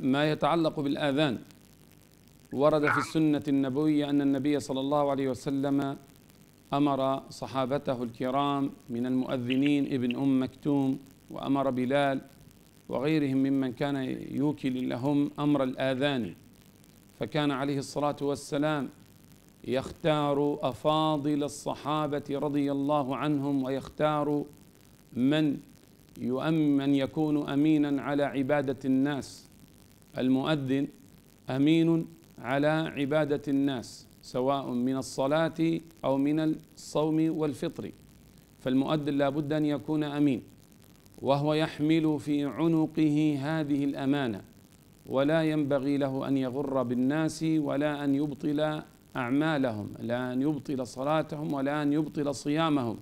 ما يتعلق بالآذان. ورد في السنة النبوية أن النبي صلى الله عليه وسلم أمر صحابته الكرام من المؤذنين ابن أم مكتوم وأمر بلال وغيرهم ممن كان يوكل لهم أمر الآذان. فكان عليه الصلاة والسلام يختار أفاضل الصحابة رضي الله عنهم ويختار من يؤمن يكون أمينا على عبادة الناس. المؤذن أمين على عبادة الناس سواء من الصلاة أو من الصوم والفطر. فالمؤذن لا بد أن يكون أمين وهو يحمل في عنقه هذه الأمانة ولا ينبغي له أن يغر بالناس ولا أن يبطل أعمالهم لا أن يبطل صلاتهم ولا أن يبطل صيامهم.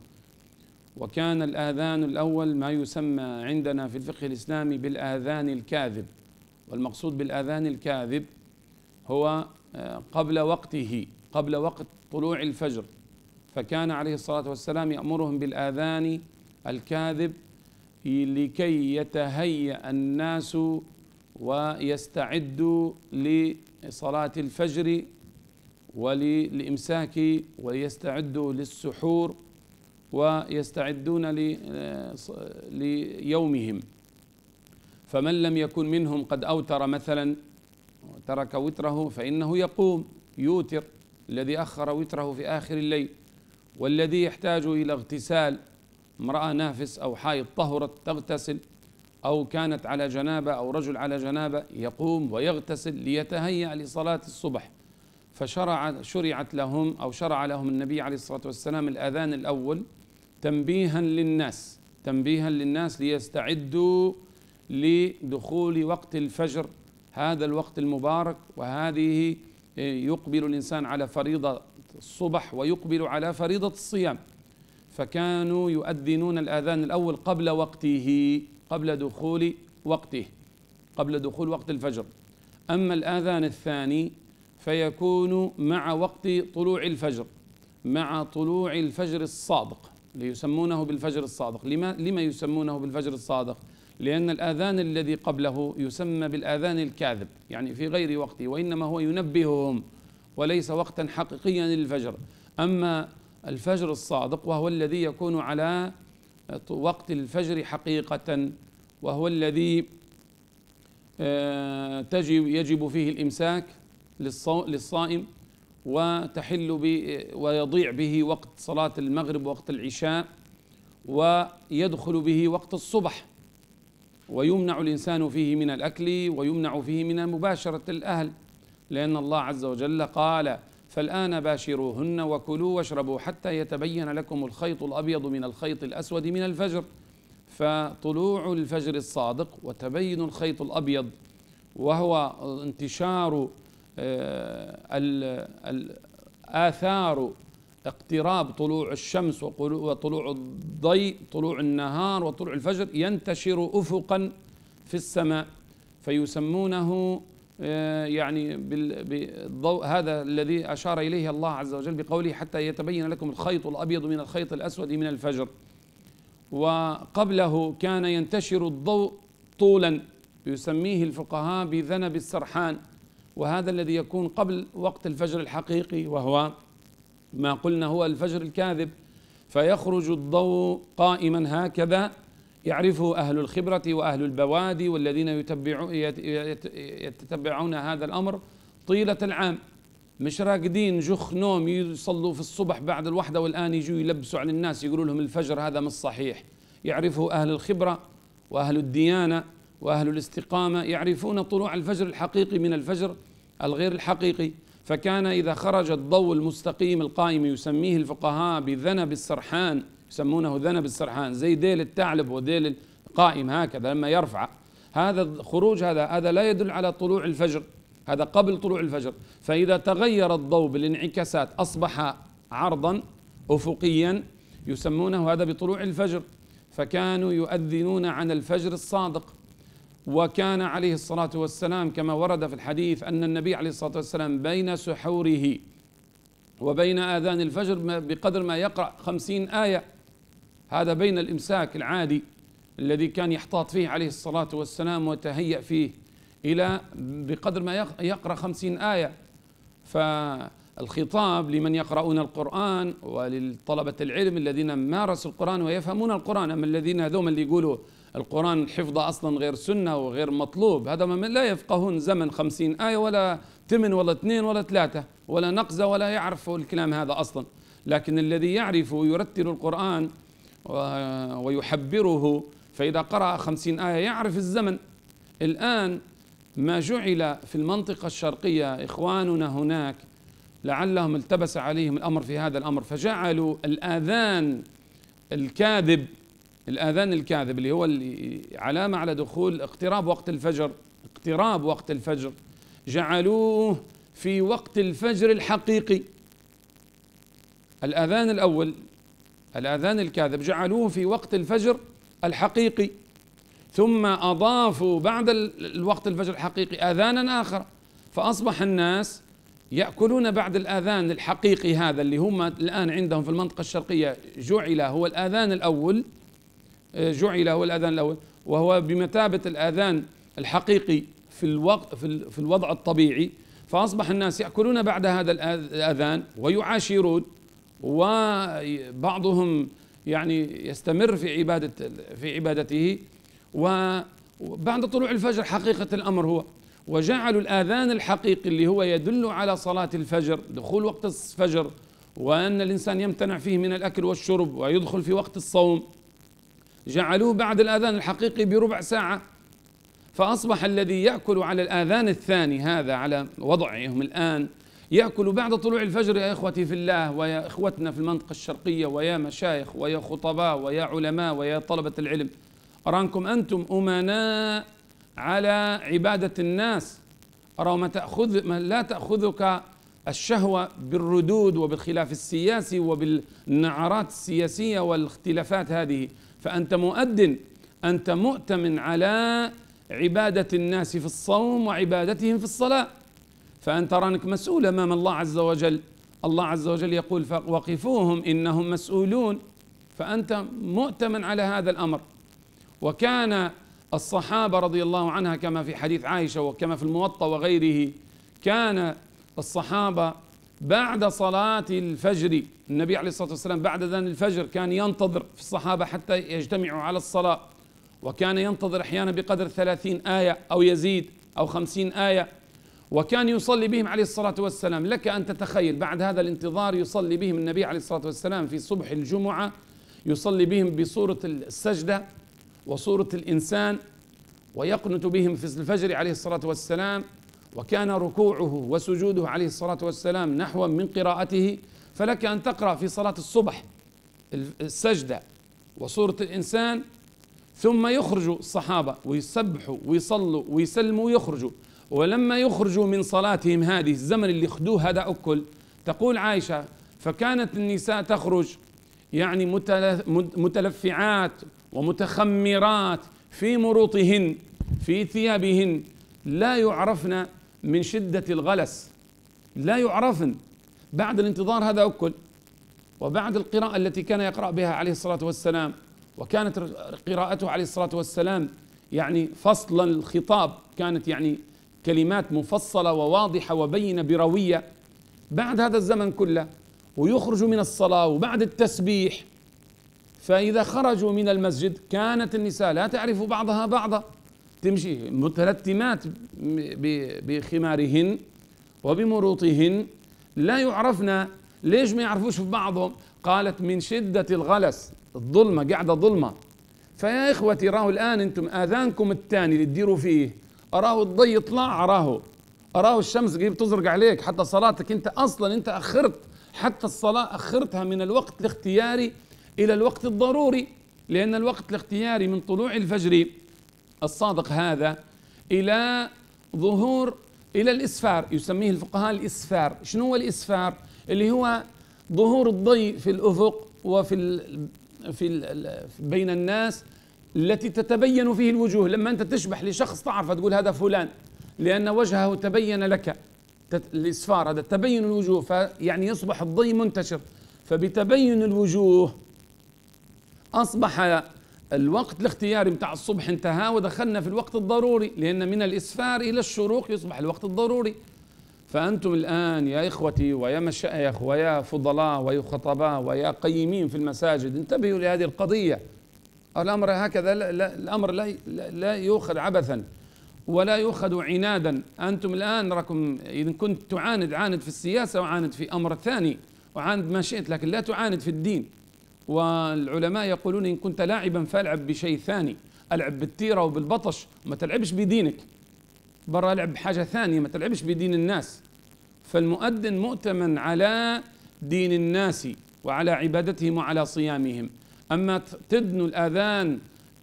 وكان الآذان الأول ما يسمى عندنا في الفقه الإسلامي بالآذان الكاذب. والمقصود بالآذان الكاذب هو آه، قبل وقته قبل وقت طلوع الفجر. فكان عليه الصلاة والسلام يأمرهم بالآذان الكاذب لكي يتهيأ الناس ويستعدوا لصلاة الفجر وللإمساك ويستعدوا للسحور ويستعدون آه، ليومهم. فمن لم يكن منهم قد أوتر مثلا ترك وتره فإنه يقوم يوتر الذي أخر وتره في آخر الليل. والذي يحتاج إلى اغتسال امرأة نافس أو حائض طهرت تغتسل أو كانت على جنابة أو رجل على جنابة يقوم ويغتسل ليتهيأ لصلاة الصبح. فشرع شرعت لهم أو شرع لهم النبي عليه الصلاة والسلام الأذان الأول تنبيها للناس تنبيها للناس ليستعدوا لدخول وقت الفجر هذا الوقت المبارك وهذه يقبل الإنسان على فريضة الصبح ويقبل على فريضة الصيام. فكانوا يؤذنون الآذان الأول قبل وقته قبل دخول وقته قبل دخول وقت الفجر. أما الآذان الثاني فيكون مع وقت طلوع الفجر مع طلوع الفجر الصادق ليسمونه بالفجر الصادق. لما, لما يسمونه بالفجر الصادق؟ لأن الآذان الذي قبله يسمى بالآذان الكاذب يعني في غير وقته وإنما هو ينبههم وليس وقتا حقيقيا للفجر. أما الفجر الصادق وهو الذي يكون على وقت الفجر حقيقة وهو الذي آه، تجب يجب فيه الإمساك للصائم وتحل ويضيع به وقت صلاة المغرب وقت العشاء ويدخل به وقت الصبح. ويمنع الإنسان فيه من الأكل ويمنع فيه من مباشرة الأهل لأن الله عز وجل قال فالآن باشروهن وكلوا واشربوا حتى يتبين لكم الخيط الأبيض من الخيط الأسود من الفجر. فطلوع الفجر الصادق وتبين الخيط الأبيض وهو انتشار آه، آثار اقتراب طلوع الشمس وطلوع الضيء طلوع النهار وطلوع الفجر ينتشر افقا في السماء فيسمونه آه، يعني بالضوء هذا الذي أشار إليه الله عز وجل بقوله حتى يتبين لكم الخيط الأبيض من الخيط الأسود من الفجر. وقبله كان ينتشر الضوء طولا يسميه الفقهاء بذنب السرحان وهذا الذي يكون قبل وقت الفجر الحقيقي وهو ما قلنا هو الفجر الكاذب. فيخرج الضوء قائما هكذا يعرفه أهل الخبرة وأهل البوادي والذين يتتبعون هذا الأمر طيلة العام. مش راقدين جخ نوم يصلوا في الصبح بعد الوحدة والآن يجوا يلبسوا على الناس يقولوا لهم الفجر هذا مش صحيح. يعرفه أهل الخبرة وأهل الديانة وأهل الاستقامة يعرفون طلوع الفجر الحقيقي من الفجر الغير الحقيقي. فكان إذا خرج الضوء المستقيم القائم يسميه الفقهاء بذنب السرحان يسمونه ذنب السرحان زي ديل الثعلب وديل القائم هكذا لما يرفع. هذا الخروج هذا هذا لا يدل على طلوع الفجر هذا قبل طلوع الفجر. فإذا تغير الضوء بالانعكاسات أصبح عرضا أفقيا يسمونه هذا بطلوع الفجر. فكانوا يؤذنون عن الفجر الصادق. وكان عليه الصلاة والسلام كما ورد في الحديث أن النبي عليه الصلاة والسلام بين سحوره وبين آذان الفجر بقدر ما يقرأ خمسين آية. هذا بين الإمساك العادي الذي كان يحتاط فيه عليه الصلاة والسلام وتهيأ فيه إلى بقدر ما يقرأ خمسين آية. فالخطاب لمن يقرؤون القرآن وللطلبة العلم الذين مارسوا القرآن ويفهمون القرآن أما الذين هذوم اللي يقولوا القرآن حفظه أصلا غير سنة وغير مطلوب. هذا لا يفقهون زمن خمسين آية ولا ثمن ولا اثنين ولا ثلاثة ولا نقزة ولا يعرفوا الكلام هذا أصلا. لكن الذي يعرف ويرتل القرآن ويحبره فإذا قرأ خمسين آية يعرف الزمن. الآن ما جعل في المنطقة الشرقية إخواننا هناك لعلهم التبس عليهم الأمر في هذا الأمر فجعلوا الآذان الكاذب الآذان الكاذب اللي هو علامة على دخول اقتراب وقت الفجر اقتراب وقت الفجر. جعلوه في وقت الفجر الحقيقي. الآذان الأول الآذان الكاذب جعلوه في وقت الفجر الحقيقي. ثم أضافوا بعد الوقت الفجر الحقيقي آذانا آخر. فأصبح الناس يأكلون بعد الآذان الحقيقي هذا اللي هم الآن عندهم في المنطقة الشرقية جعل هو الآذان الأول جعل هو الأذان الأول وهو بمثابة الآذان الحقيقي في الوقت في الوضع الطبيعي فأصبح الناس يأكلون بعد هذا الأذان ويعاشرون وبعضهم يعني يستمر في عبادة في عبادته وبعد طلوع الفجر حقيقة الأمر هو. وجعلوا الآذان الحقيقي اللي هو يدل على صلاة الفجر دخول وقت الفجر وأن الإنسان يمتنع فيه من الأكل والشرب ويدخل في وقت الصوم. جعلوه بعد الآذان الحقيقي بربع ساعة فأصبح الذي يأكل على الآذان الثاني هذا على وضعهم الآن يأكل بعد طلوع الفجر يا إخوتي في الله ويا إخوتنا في المنطقة الشرقية ويا مشايخ ويا خطباء ويا علماء ويا طلبة العلم. أرانكم أنتم أمناء على عبادة الناس. أرى ما تأخذ ما لا تأخذك الشهوة بالردود وبالخلاف السياسي وبالنعرات السياسية والاختلافات هذه. فأنت مؤذن أنت مؤتمن على عبادة الناس في الصوم وعبادتهم في الصلاة. فأنت رأنك مسؤول أمام الله عز وجل. الله عز وجل يقول وقفوهم إنهم مسؤولون. فأنت مؤتمن على هذا الأمر. وكان الصحابة رضي الله عنها كما في حديث عائشة وكما في الموطأ وغيره كان الصحابة بعد صلاة الفجر النبي عليه الصلاة والسلام بعد ذن الفجر كان ينتظر في الصحابة حتى يجتمعوا على الصلاة وكان ينتظر أحيانا بقدر ثلاثين آية أو يزيد أو خمسين آية وكان يصلي بهم عليه الصلاة والسلام. لك أن تتخيل بعد هذا الانتظار يصلي بهم النبي عليه الصلاة والسلام في صبح الجمعة يصلي بهم بصورة السجدة وصورة الإنسان ويقنت بهم في الفجر عليه الصلاة والسلام. وكان ركوعه وسجوده عليه الصلاة والسلام نحو من قراءته فلك أن تقرأ في صلاة الصبح السجدة وصورة الإنسان ثم يخرج الصحابة ويسبحوا ويصلوا ويسلموا ويخرجوا. ولما يخرجوا من صلاتهم هذه الزمن اللي خدوه هذا أكل تقول عائشة فكانت النساء تخرج يعني متلفعات ومتخمرات في مروطهن في ثيابهن لا يعرفن من شدة الغلس. لا يعرفن. بعد الانتظار هذا أكل. وبعد القراءة التي كان يقرأ بها عليه الصلاة والسلام وكانت قراءته عليه الصلاة والسلام يعني فصل الخطاب كانت يعني كلمات مفصلة وواضحة وبينة بروية. بعد هذا الزمن كله ويخرج من الصلاة وبعد التسبيح فإذا خرجوا من المسجد كانت النساء لا تعرف بعضها بعضا. تمشي متلتمات بخمارهن وبمروطهن. لا يعرفن ليش ما يعرفوش في بعضهم. قالت من شدة الغلس الظلمة قاعدة ظلمة. فيا إخوتي راهو الآن أنتم آذانكم الثاني اللي تديروا فيه. أراه الضي يطلع أراه أراه الشمس قريب تزرق عليك. حتى صلاتك أنت أصلا أنت أخرت. حتى الصلاة أخرتها من الوقت الاختياري إلى الوقت الضروري. لأن الوقت الاختياري من طلوع الفجر الصادق هذا إلى ظهور إلى الإسفار يسميه الفقهاء الإسفار. شنو هو الإسفار؟ اللي هو ظهور الضي في الأفق وفي ال في ال بين الناس التي تتبين فيه الوجوه. لما أنت تشبح لشخص تعرف تقول هذا فلان لأن وجهه تبين لك الإسفار هذا تبين الوجوه فيعني يصبح الضي منتشر. فبتبين الوجوه أصبح الوقت الاختياري بتاع الصبح انتهى ودخلنا في الوقت الضروري لأن من الإسفار إلى الشروق يصبح الوقت الضروري. فأنتم الآن يا إخوتي ويا مشايخ ويا فضلاء ويا خطباء ويا قيمين في المساجد انتبهوا لهذه القضية. الأمر هكذا لا لا الأمر لا, لا يؤخذ عبثا ولا يؤخذ عنادا. أنتم الآن ركم إذا كنت تعاند عاند في السياسة وعاند في أمر ثاني وعاند ما شئت لكن لا تعاند في الدين. والعلماء يقولون إن كنت لاعبا فالعب بشيء ثاني. ألعب بالتيرة وبالبطش وما تلعبش بدينك. برا العب بحاجة ثانية ما تلعبش بدين الناس. فالمؤذن مؤتمن على دين الناس وعلى عبادتهم وعلى صيامهم. أما تدنوا الأذان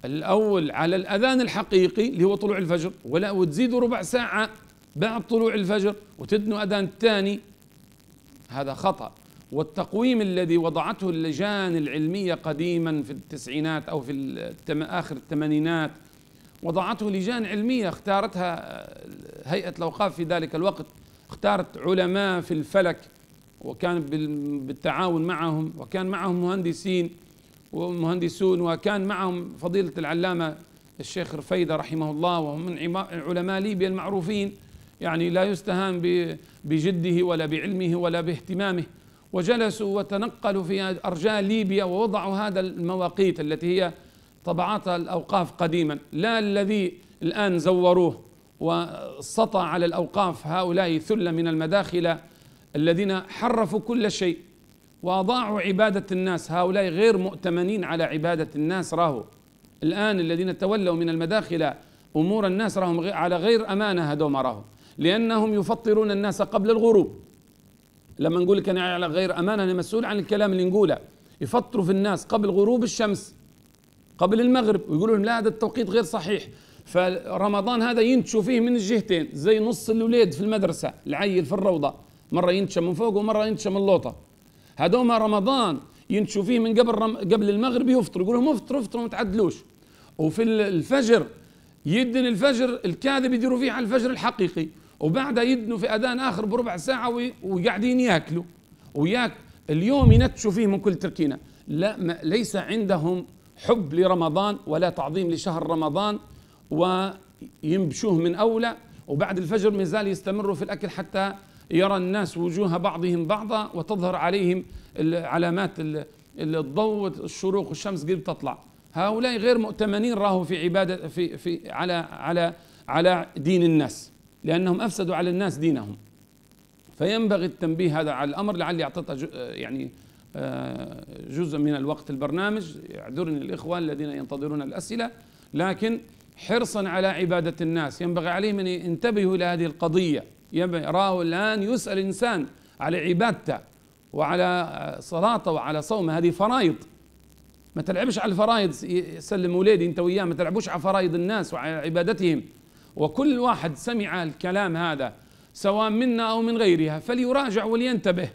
الأول على الأذان الحقيقي اللي هو طلوع الفجر ولا وتزيدوا ربع ساعة بعد طلوع الفجر وتدنوا أذان الثاني هذا خطأ. والتقويم الذي وضعته اللجان العلمية قديما في التسعينات أو في آخر الثمانينات وضعته لجان علمية اختارتها هيئة الأوقاف في ذلك الوقت اختارت علماء في الفلك وكان بالتعاون معهم وكان معهم مهندسين ومهندسون وكان معهم فضيلة العلامة الشيخ رفيدة رحمه الله وهم من علماء ليبيا المعروفين يعني لا يستهان بجده ولا بعلمه ولا باهتمامه. وجلسوا وتنقلوا في أرجاء ليبيا ووضعوا هذا المواقيت التي هي طبعات الأوقاف قديما. لا الذي الآن زوروه وسطى على الأوقاف هؤلاء ثلة من المداخلة الذين حرفوا كل شيء وأضاعوا عبادة الناس. هؤلاء غير مؤتمنين على عبادة الناس راهو. الآن الذين تولوا من المداخل أمور الناس راهم على غير أمانة هذوم راهو. لأنهم يفطرون الناس قبل الغروب. لما نقول لك أنا على غير أمانة أنا مسؤول عن الكلام اللي نقوله. يفطروا في الناس قبل غروب الشمس قبل المغرب ويقولوا لهم لا هذا التوقيت غير صحيح. فرمضان هذا ينتشوا فيه من الجهتين زي نص الولاد في المدرسة العيل في الروضة مرة ينتشى من فوق ومرة ينتشى من اللوطة. هذوما رمضان ينتشوا فيه من قبل رم... قبل المغرب يفطروا يقولوا لهم افطروا افطروا ما تعدلوش. وفي الفجر يدن الفجر الكاذب يديروا فيه على الفجر الحقيقي. وبعدها يدنوا في أذان آخر بربع ساعة وقاعدين ياكلوا. وياك اليوم ينتشوا فيه من كل تركينه لا ما ليس عندهم حب لرمضان ولا تعظيم لشهر رمضان وينبشوه من أولى. وبعد الفجر ما يزال يستمروا في الأكل حتى يرى الناس وجوه بعضهم بعضا وتظهر عليهم علامات الضوء الشروق والشمس قريب تطلع. هؤلاء غير مؤتمنين راهو في عباده في في على على على دين الناس. لأنهم أفسدوا على الناس دينهم. فينبغي التنبيه هذا على الأمر لعلي أعطيت يعني آه، جزء من الوقت البرنامج. يعذرني الاخوه الذين ينتظرون الأسئلة. لكن حرصا على عبادة الناس. ينبغي عليهم أن ينتبهوا إلى هذه القضية. يراه الآن يسأل إنسان على عبادته وعلى صلاته وعلى صومه. هذه فرايض ما تلعبش على الفرايض سلم ولادي أنت وياه. ما تلعبوش على فرايض الناس وعلى عبادتهم. وكل واحد سمع الكلام هذا سواء منا أو من غيرها فليراجع ولينتبه.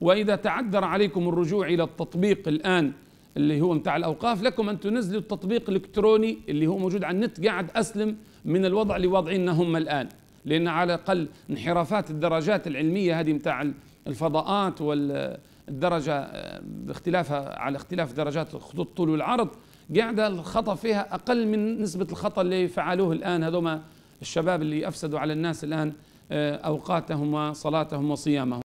وإذا تعذر عليكم الرجوع إلى التطبيق الآن اللي هو متاع الأوقاف لكم أن تنزلوا التطبيق الإلكتروني اللي هو موجود على النت قاعد أسلم من الوضع اللي واضعينه هم الآن. لأن على الأقل انحرافات الدرجات العلمية هذه متاع الفضاءات والدرجة آه، باختلافها على اختلاف درجات خطوط الطول والعرض قاعدة الخطأ فيها أقل من نسبة الخطأ اللي فعلوه الآن هذوما الشباب اللي أفسدوا على الناس الآن آه، أوقاتهم وصلاتهم وصيامهم.